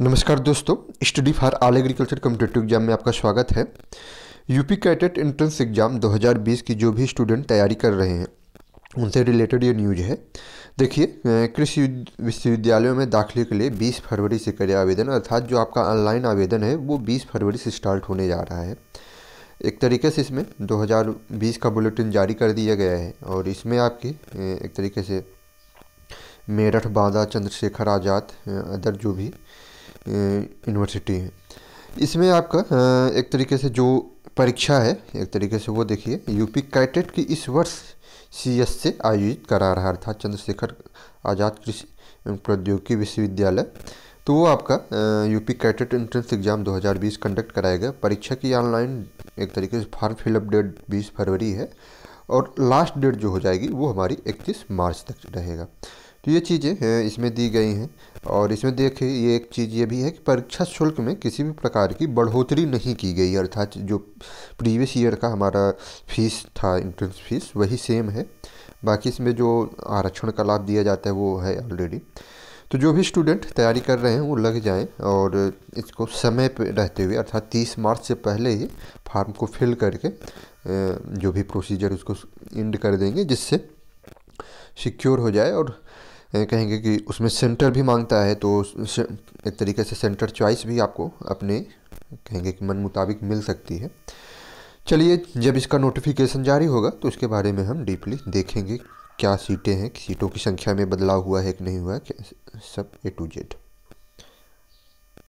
नमस्कार दोस्तों study for all agriculture competitive exam में आपका स्वागत है। यूपी कैटेट एंट्रेंस एग्ज़ाम 2020 की जो भी स्टूडेंट तैयारी कर रहे हैं, उनसे रिलेटेड ये न्यूज़ है। देखिए कृषि विश्वविद्यालयों में दाखिले के लिए 20 फरवरी से करें आवेदन, अर्थात जो आपका ऑनलाइन आवेदन है, वो 20 फरवरी से स्टार्ट होने जा रहा है। एक तरीके से इसमें 2020 का बुलेटिन जारी कर दिया गया है और इसमें आपके एक तरीके से मेरठ, बांदा, चंद्रशेखर आज़ाद अदर जो भी यूनिवर्सिटी है। इसमें आपका एक तरीके से जो परीक्षा है, एक तरीके से वो देखिए यूपी कैटेट की इस वर्ष सी एस से आयोजित करा रहा अर्थात चंद्रशेखर आज़ाद कृषि प्रौद्योगिकी विश्वविद्यालय। तो वो आपका UP CATET entrance exam 2020 conduct कराया गया। परीक्षा की ऑनलाइन एक तरीके से फॉर्म फिलअप डेट 20 फरवरी है और लास्ट डेट जो हो जाएगी वो हमारी 31 मार्च तक रहेगा। तो ये चीज़ें इसमें दी गई हैं। और इसमें देखिए, ये एक चीज़ ये भी है कि परीक्षा शुल्क में किसी भी प्रकार की बढ़ोतरी नहीं की गई अर्थात जो प्रीवियस ईयर का हमारा फ़ीस था, इंट्रेंस फ़ीस, वही सेम है। बाकी इसमें जो आरक्षण का लाभ दिया जाता है, वो है ऑलरेडी तो जो भी स्टूडेंट तैयारी कर रहे हैं, वो लग जाएँ और इसको समय पर रहते हुए, अर्थात तीस मार्च से पहले ही फार्म को फिल करके जो भी प्रोसीजर उसको इंड कर देंगे, जिससे सिक्योर हो जाए और कहेंगे कि उसमें सेंटर भी माँगता है तो एक तरीके से सेंटर चॉइस भी आपको अपने, कहेंगे कि मन मुताबिक मिल सकती है। चलिए, जब इसका नोटिफिकेशन जारी होगा तो इसके बारे में हम डीपली देखेंगे क्या सीटें हैं सीटों की संख्या में बदलाव हुआ है कि नहीं हुआ है सब ए टू जेड